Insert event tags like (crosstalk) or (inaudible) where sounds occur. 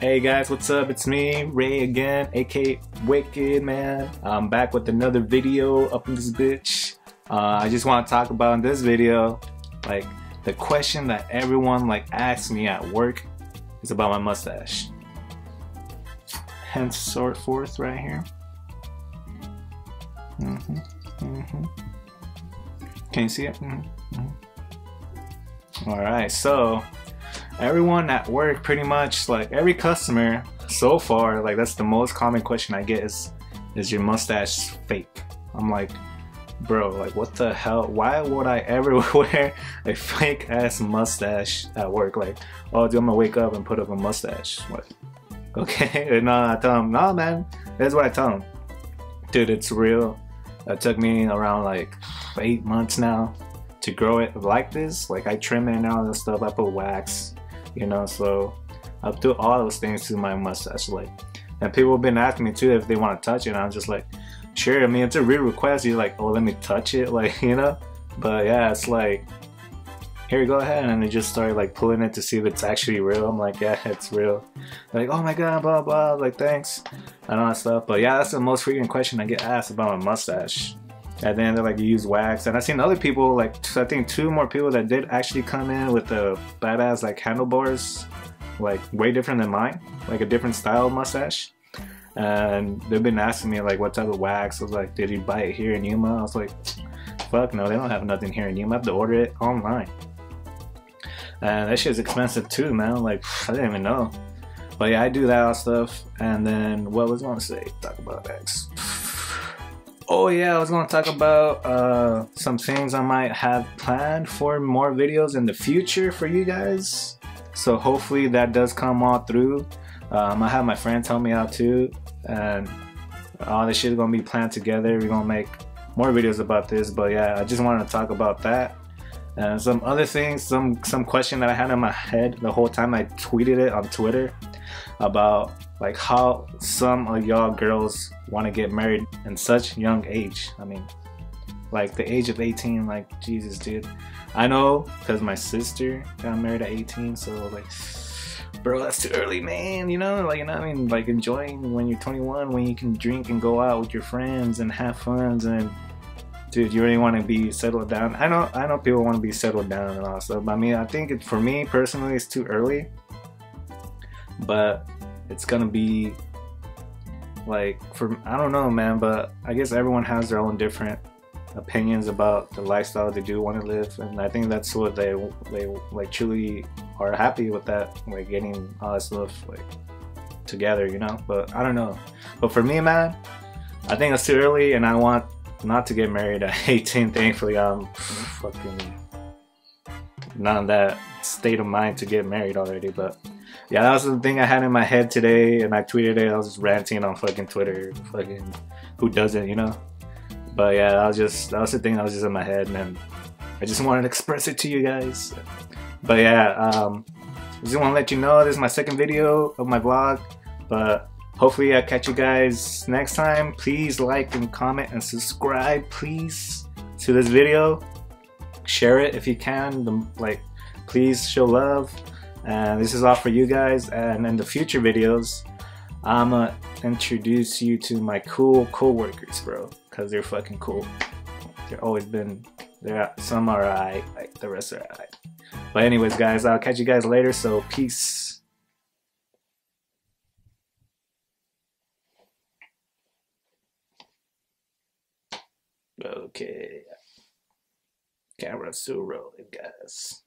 Hey guys, what's up? It's me, Ray again, aka Wicked Man. I'm back with another video up in this bitch. Uh, I just want to talk about in this video, like the question that everyone like asks me at work is about my mustache. Hence, sort forth right here. Mm-hmm. Mm-hmm. Can you see it? Mm-hmm. mm-hmm. All right, so everyone at work pretty much like every customer so far like that's the most common question i get is is your mustache fake? I'm like bro like what the hell? Why would i ever (laughs) wear a fake ass mustache at work? Like oh dude i'm gonna wake up and put up a mustache. What? (laughs) Okay (laughs) and uh, i tell them no man that's what i tell him dude it's real. It took me around like eight months now to grow it like this. Like i trim it and all this stuff. I put wax you know so I'll do all those things to my mustache like and people have been asking me too if they want to touch it and I'm just like sure I mean it's a real request. You're like oh let me touch it (laughs) like you know? But yeah it's like here go ahead and they just started like pulling it to see if it's actually real. I'm like yeah it's real. They're like oh my god blah blah like thanks and all that stuff. But yeah that's the most frequent question I get asked about my mustache and then they like use wax. And i've seen other people like i think two more people that did actually come in with the badass like handlebars like way different than mine like a different style mustache. And they've been asking me like what type of wax. I was like did you buy it here in Yuma? I was like fuck no they don't have nothing here in Yuma. I have to order it online. And that shit's expensive too man. Like I didn't even know. But yeah I do that stuff. And then what was I gonna say? Talk about X Oh yeah, I was gonna talk about uh, some things I might have planned for more videos in the future for you guys. So hopefully that does come all through. Um, I have my friends help me out too, and all this shit is gonna be planned together. We're gonna make more videos about this, but yeah, I just wanted to talk about that and some other things. Some some question that I had in my head the whole time I tweeted it on Twitter about like how some of y'all girls want to get married in such young age. I mean, like the age of 18, like Jesus, dude. I know because my sister got married at 18, so like, bro, that's too early, man. You know, like, you know, I mean, like enjoying when you're 21, when you can drink and go out with your friends and have fun, and dude, you really want to be settled down. I know, I know, people want to be settled down and all stuff. But I mean, I think it, for me personally, it's too early. But it's gonna be like for I don't know man but I guess everyone has their own different opinions about the lifestyle they do want to live and I think that's what they they like truly are happy with that like getting all that stuff like together you know? But I don't know. But for me man I think it's too early and I want not to get married at (laughs) 18 thankfully. I'm fucking not in that state of mind to get married already but yeah, that was the thing I had in my head today, and I tweeted it. I was just ranting on fucking Twitter, fucking who doesn't, you know? But yeah, that was just that was the thing that was just in my head, and I just wanted to express it to you guys. But yeah, um, I just want to let you know this is my second video of my vlog, but hopefully I catch you guys next time. Please like and comment and subscribe, please, to this video. Share it if you can. Like, please show love. And this is all for you guys. And in the future videos, I'ma introduce you to my cool co-workers, bro. Cause they're fucking cool. They're always been, they're some are alright, like the rest are alright. But anyways, guys, I'll catch you guys later. So peace. Okay. Camera still rolling, guys.